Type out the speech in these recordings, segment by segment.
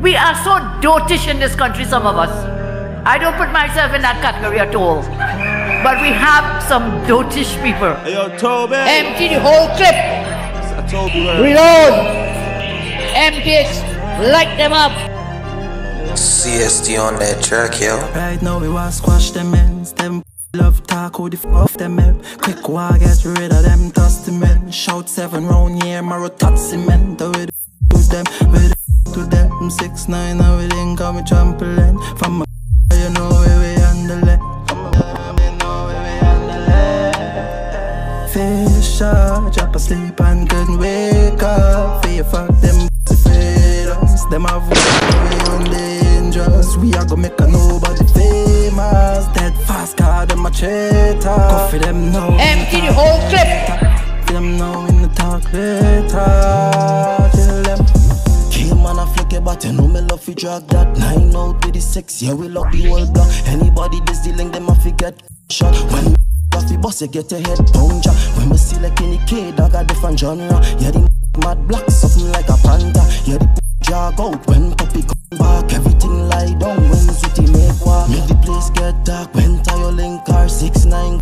We are so dotish in this country, some of us. I don't put myself in that category at all. But we have some dotish people. Hey, yo, Toby. Empty the whole clip. I told you, man. Reload. Empty it. Light them up. CST on that track, yo. Right now we want squash them ends, them love talk, who the f off them help. Quick war, get rid of them dusty men. Shout seven round here, marrow tot cement. Do it to them, with it to them. Six nine, now we didn't come with trampoline. From a you know where we handle it. From a you know where we handle it. Fish shot, drop asleep and couldn't wake up. Fear fuck them us. Them have way on dangerous. We are gonna make a nobody famous. Dead fast, car them a traitor. Coffee them now. Empty the whole clip. Fi drag that Nine out with the six, yeah we lock the whole block. Anybody this dealing, them a fi get shot. When off the bus, you get your head puncture When we see like any kid, dog a different genre. Yeah the mad black, something like a panda. Yeah the jog out when puppy come back. Everything lie down when city make war. Make the place get dark when tire link car Six nine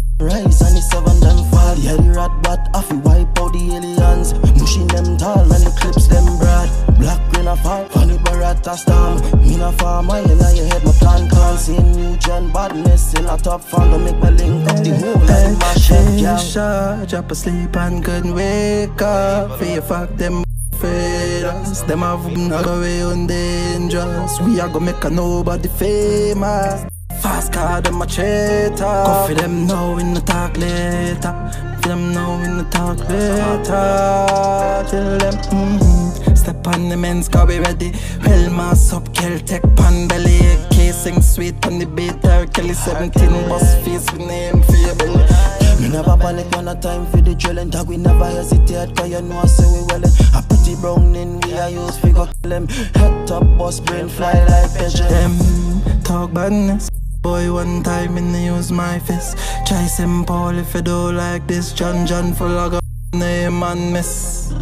badness in a top fan Don't make me link up the whole and mash up yeah shot, drop asleep and couldn't wake up. Fear fuck them feed. Them have not away on dangerous. We are gonna make a nobody famous. Fast car, them a traitor. Coffee them now in the talk later. Them now in the talk later. Tell them, mm-hmm. Step on the men's car, we ready. Well, mass up, kill, tech pan belly. Casing sweet on the beat. R. Kelly 17 bus face with name belly. Me never panic when a time for the drilling Dog we never hesitate cause you know I say we wellin' eh. A pretty brown in we a use figure kill him Head top bust brain fly like pigeon Them talk badness. Boy, one time in the use my fist. Try St. Paul if you do like this. John John full of name and miss.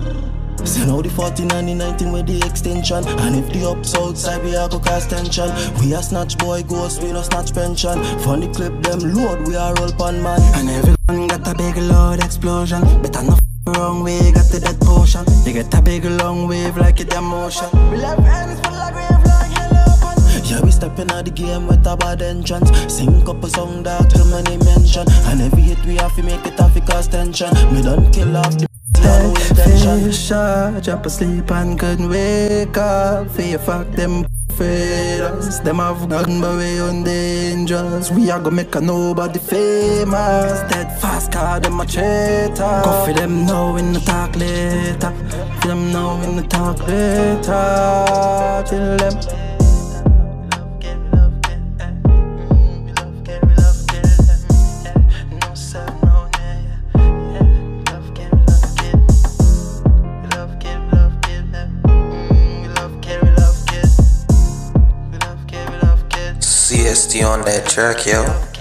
So now the 14 and the 19 with the extension And if the ups outside we are go cast tension We are snatch boy ghost, we no snatch pension Funny clip them load, we are all pan man And everyone got a big load explosion. Better not wrong way, got the dead potion. You get a big long wave like it emotion. We left hands full of grave like hello. Yeah, we stepping out the game with a bad entrance Sing a song that till money mention And every hit we have to make it off cause tension Me done kill off the Fish shot, drop asleep and couldn't wake up. Fear fuck them feeders. Them have nothing but we on dangerous. We are gonna make a nobody famous. Dead fast car, them a traitor. Coffee them now in the talk later. For them now in the talk later. Till them. CST on that track, yo.